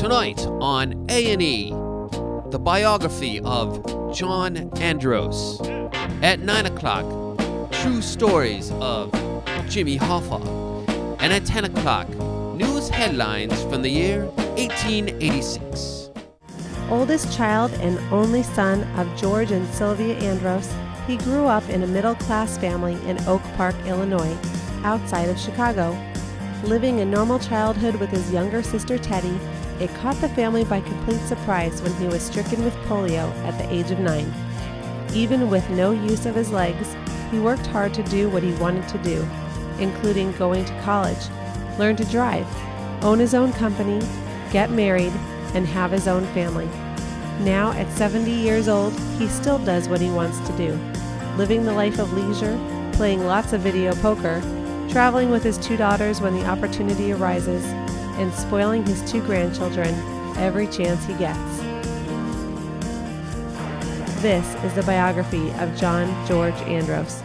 Tonight on A&E, the biography of John Andros. At 9 o'clock, true stories of Jimmy Hoffa. And at 10 o'clock, news headlines from the year 1886. Oldest child and only son of George and Sylvia Andros, he grew up in a middle class family in Oak Park, Illinois, outside of Chicago. Living a normal childhood with his younger sister Teddy, it caught the family by complete surprise when he was stricken with polio at the age of nine. Even with no use of his legs, he worked hard to do what he wanted to do, including going to college, learn to drive, own his own company, get married, and have his own family. Now, at 70 years old, he still does what he wants to do living the life of leisure, playing lots of video poker, traveling with his two daughters when the opportunity arises, and spoiling his two grandchildren every chance he gets. This is the biography of John George Andros.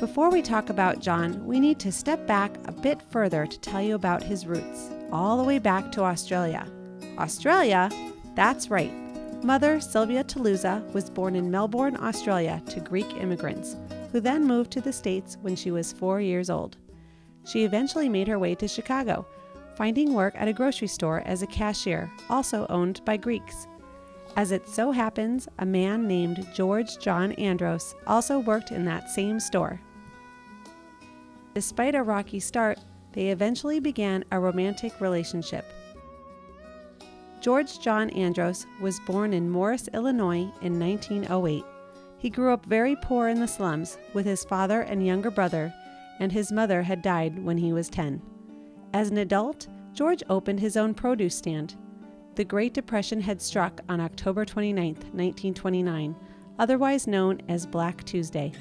Before we talk about John, we need to step back a bit further to tell you about his roots, all the way back to Australia. Australia? That's right. Mother, Sylvia Toulousa, was born in Melbourne, Australia, to Greek immigrants, who then moved to the States when she was four years old. She eventually made her way to Chicago, finding work at a grocery store as a cashier, also owned by Greeks. As it so happens, a man named George John Andros also worked in that same store. Despite a rocky start, they eventually began a romantic relationship. George John Andros was born in Morris, Illinois in 1908. He grew up very poor in the slums with his father and younger brother, and his mother had died when he was 10. As an adult, George opened his own produce stand. The Great Depression had struck on October 29, 1929, otherwise known as Black Tuesday.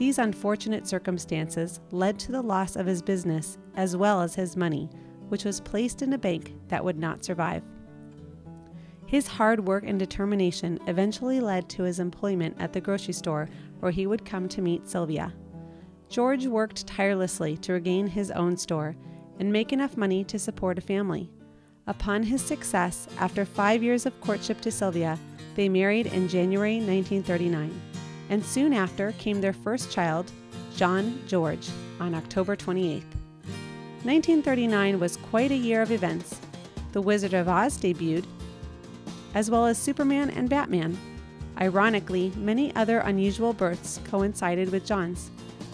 These unfortunate circumstances led to the loss of his business as well as his money, which was placed in a bank that would not survive. His hard work and determination eventually led to his employment at the grocery store where he would come to meet Sylvia. George worked tirelessly to regain his own store and make enough money to support a family. Upon his success, after five years of courtship to Sylvia, they married in January 1939 and soon after came their first child, John George, on October 28th. 1939 was quite a year of events. The Wizard of Oz debuted, as well as Superman and Batman. Ironically, many other unusual births coincided with John's,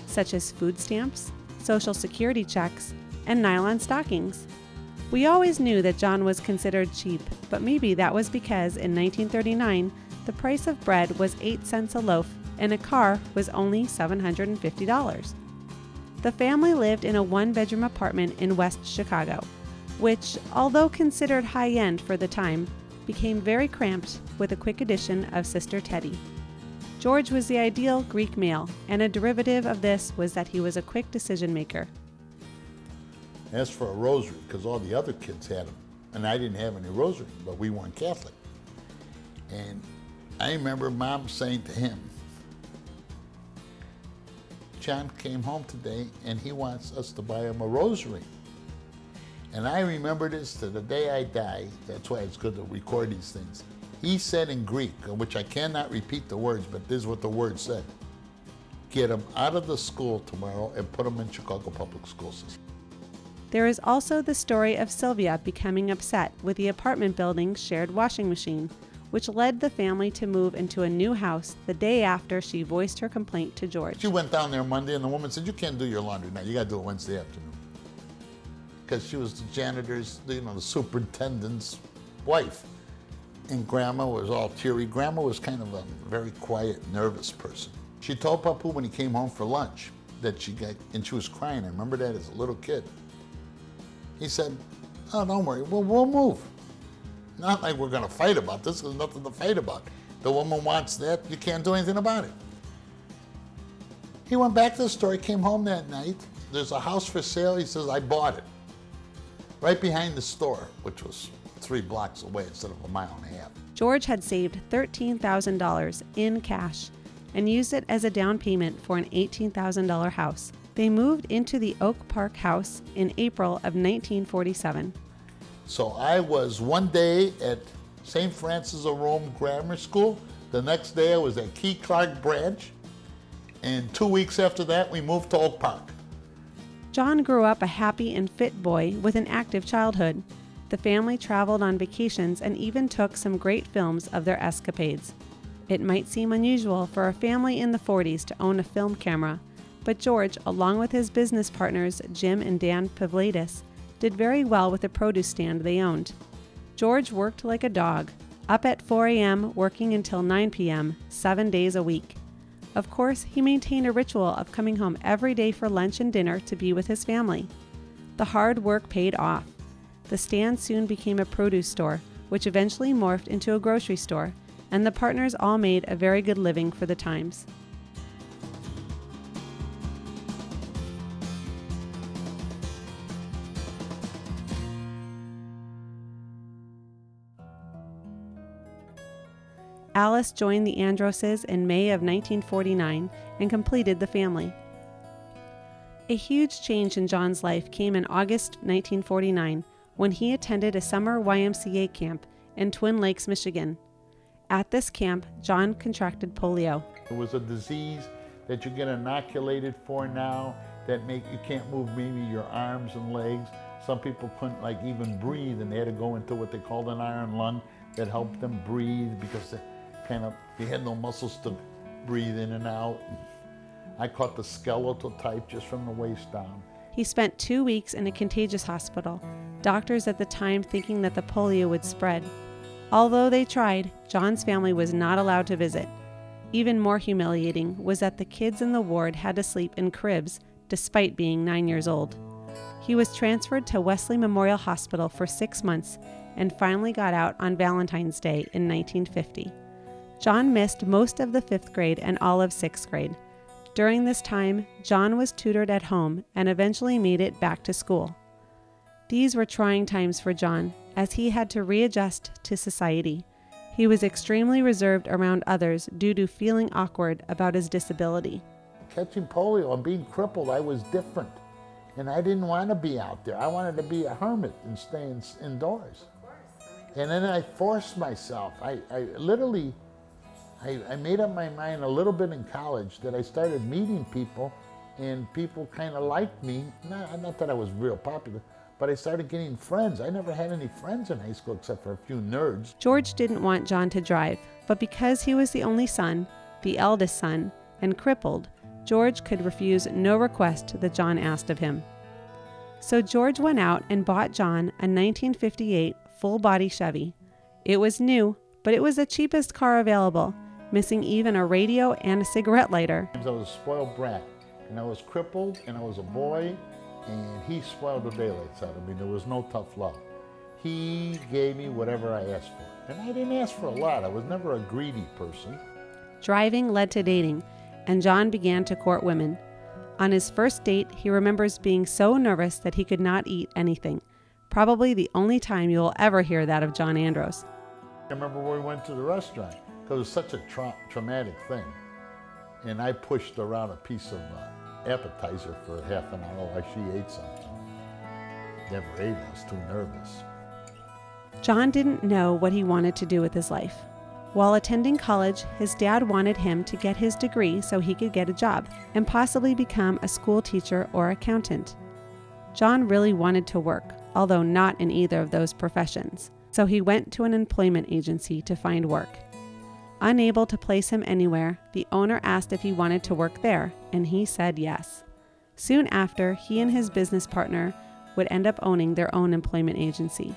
such as food stamps, social security checks, and nylon stockings. We always knew that John was considered cheap, but maybe that was because in 1939 the price of bread was 8 cents a loaf and a car was only $750. The family lived in a one bedroom apartment in West Chicago, which, although considered high end for the time, became very cramped with a quick addition of Sister Teddy. George was the ideal Greek male, and a derivative of this was that he was a quick decision maker. As for a rosary, because all the other kids had them, and I didn't have any rosary, but we weren't Catholic. And I remember mom saying to him, John came home today and he wants us to buy him a rosary. And I remember this to the day I die. That's why it's good to record these things. He said in Greek, which I cannot repeat the words, but this is what the word said. Get him out of the school tomorrow and put him in Chicago Public School System. There is also the story of Sylvia becoming upset with the apartment building's shared washing machine which led the family to move into a new house the day after she voiced her complaint to George. She went down there Monday, and the woman said, "You can't do your laundry now. You got to do it Wednesday afternoon." Because she was the janitor's, you know, the superintendent's wife. And Grandma was all teary. Grandma was kind of a very quiet, nervous person. She told Papu when he came home for lunch that she got, and she was crying. I remember that as a little kid. He said, "Oh, don't worry. We'll, we'll move." Not like we're going to fight about this. There's nothing to fight about. The woman wants that. You can't do anything about it. He went back to the store. He came home that night. There's a house for sale. He says, I bought it. right behind the store, which was three blocks away instead of a mile and a half. George had saved $13,000 in cash and used it as a down payment for an $18,000 house. They moved into the Oak Park house in April of 1947. So I was one day at St. Francis of Rome Grammar School. The next day I was at Key Clark Branch. And two weeks after that, we moved to Oak Park. John grew up a happy and fit boy with an active childhood. The family traveled on vacations and even took some great films of their escapades. It might seem unusual for a family in the 40s to own a film camera, but George, along with his business partners Jim and Dan Pavlidis, did very well with the produce stand they owned. George worked like a dog, up at 4 a.m., working until 9 p.m., seven days a week. Of course, he maintained a ritual of coming home every day for lunch and dinner to be with his family. The hard work paid off. The stand soon became a produce store, which eventually morphed into a grocery store, and the partners all made a very good living for the times. Alice joined the Androses in May of 1949 and completed the family. A huge change in John's life came in August 1949 when he attended a summer YMCA camp in Twin Lakes, Michigan. At this camp, John contracted polio. It was a disease that you get inoculated for now that make you can't move maybe your arms and legs. Some people couldn't like even breathe and they had to go into what they called an iron lung that helped them breathe because they, kind of, had no muscles to breathe in and out. I caught the skeletal type just from the waist down. He spent two weeks in a contagious hospital, doctors at the time thinking that the polio would spread. Although they tried, John's family was not allowed to visit. Even more humiliating was that the kids in the ward had to sleep in cribs despite being nine years old. He was transferred to Wesley Memorial Hospital for six months and finally got out on Valentine's Day in 1950. John missed most of the fifth grade and all of sixth grade. During this time, John was tutored at home and eventually made it back to school. These were trying times for John, as he had to readjust to society. He was extremely reserved around others due to feeling awkward about his disability. Catching polio and being crippled, I was different. And I didn't want to be out there. I wanted to be a hermit and stay in, indoors. And then I forced myself. I, I literally I, I made up my mind a little bit in college that I started meeting people and people kind of liked me. Not, not that I was real popular, but I started getting friends. I never had any friends in high school except for a few nerds. George didn't want John to drive, but because he was the only son, the eldest son, and crippled, George could refuse no request that John asked of him. So George went out and bought John a 1958 full body Chevy. It was new, but it was the cheapest car available missing even a radio and a cigarette lighter. I was a spoiled brat, and I was crippled, and I was a boy, and he spoiled the daylights out of me. There was no tough love. He gave me whatever I asked for. And I didn't ask for a lot. I was never a greedy person. Driving led to dating, and John began to court women. On his first date, he remembers being so nervous that he could not eat anything. Probably the only time you will ever hear that of John Andros. I remember when we went to the restaurant because it was such a tra traumatic thing. And I pushed around a piece of uh, appetizer for half an hour while she ate something. Never ate, I was too nervous. John didn't know what he wanted to do with his life. While attending college, his dad wanted him to get his degree so he could get a job and possibly become a school teacher or accountant. John really wanted to work, although not in either of those professions, so he went to an employment agency to find work. Unable to place him anywhere, the owner asked if he wanted to work there, and he said yes. Soon after, he and his business partner would end up owning their own employment agency.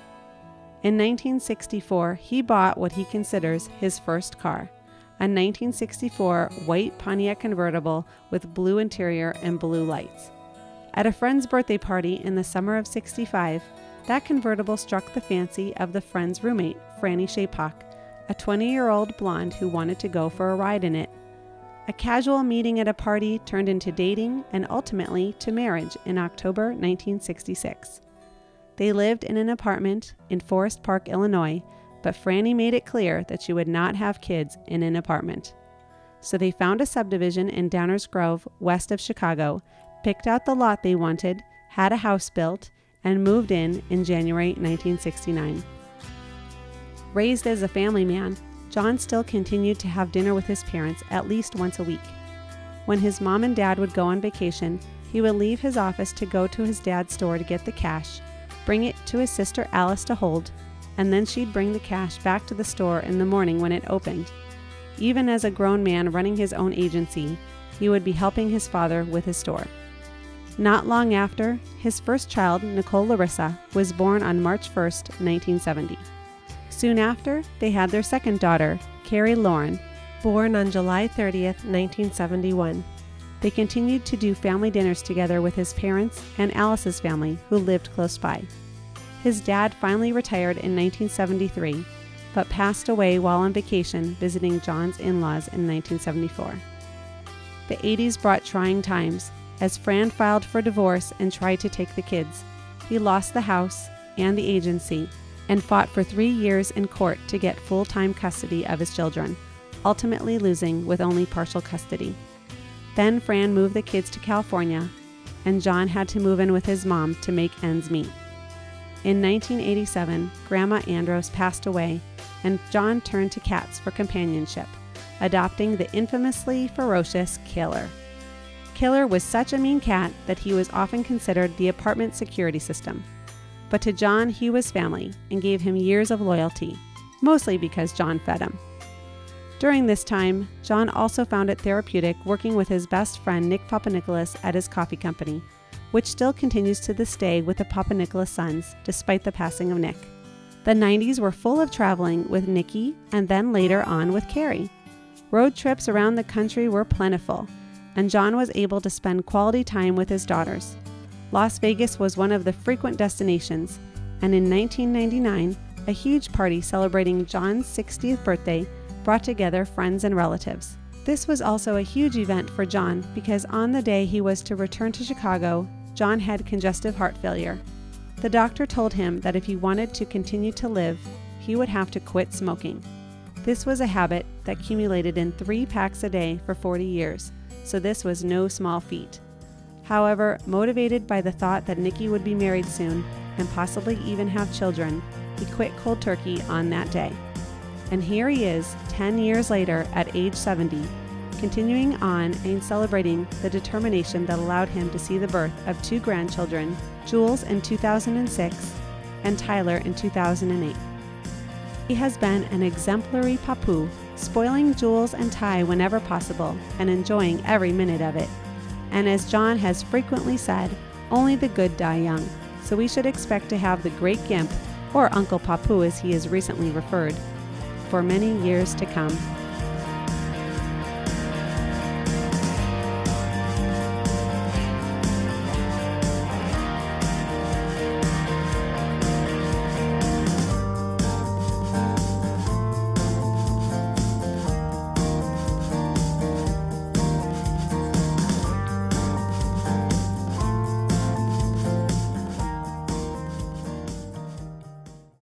In 1964, he bought what he considers his first car a 1964 white Pontiac convertible with blue interior and blue lights. At a friend's birthday party in the summer of 65, that convertible struck the fancy of the friend's roommate, Franny Shapak, a 20 year old blonde who wanted to go for a ride in it. A casual meeting at a party turned into dating and ultimately to marriage in October 1966. They lived in an apartment in Forest Park, Illinois, but Franny made it clear that she would not have kids in an apartment. So they found a subdivision in Downers Grove, west of Chicago, picked out the lot they wanted, had a house built, and moved in in January 1969. Raised as a family man, John still continued to have dinner with his parents at least once a week. When his mom and dad would go on vacation, he would leave his office to go to his dad's store to get the cash, bring it to his sister Alice to hold, and then she'd bring the cash back to the store in the morning when it opened. Even as a grown man running his own agency, he would be helping his father with his store. Not long after, his first child, Nicole Larissa, was born on March 1, 1970. Soon after, they had their second daughter, Carrie Lauren, born on July 30, 1971. They continued to do family dinners together with his parents and Alice's family, who lived close by. His dad finally retired in 1973, but passed away while on vacation visiting John's in laws in 1974. The 80s brought trying times as Fran filed for divorce and tried to take the kids. He lost the house and the agency and fought for three years in court to get full time custody of his children, ultimately losing with only partial custody. Then Fran moved the kids to California, and John had to move in with his mom to make ends meet. In 1987, Grandma Andros passed away, and John turned to cats for companionship, adopting the infamously ferocious Killer. Killer was such a mean cat that he was often considered the apartment security system. But to John, he was family and gave him years of loyalty, mostly because John fed him. During this time, John also found it therapeutic working with his best friend Nick Papanikolas at his coffee company, which still continues to this day with the Papanikolas sons, despite the passing of Nick. The 90s were full of traveling with Nicki and then later on with Carrie. Road trips around the country were plentiful, and John was able to spend quality time with his daughters. Las Vegas was one of the frequent destinations, and in 1999, a huge party celebrating John's 60th birthday brought together friends and relatives. This was also a huge event for John because on the day he was to return to Chicago, John had congestive heart failure. The doctor told him that if he wanted to continue to live, he would have to quit smoking. This was a habit that accumulated in three packs a day for 40 years, so this was no small feat. However, motivated by the thought that Nicki would be married soon and possibly even have children, he quit cold turkey on that day. And here he is, 10 years later, at age 70, continuing on and celebrating the determination that allowed him to see the birth of two grandchildren, Jules in 2006 and Tyler in 2008. He has been an exemplary papu, spoiling Jules and Ty whenever possible and enjoying every minute of it. And as John has frequently said, only the good die young, so we should expect to have the great Gimp, or Uncle Papu as he is recently referred, for many years to come.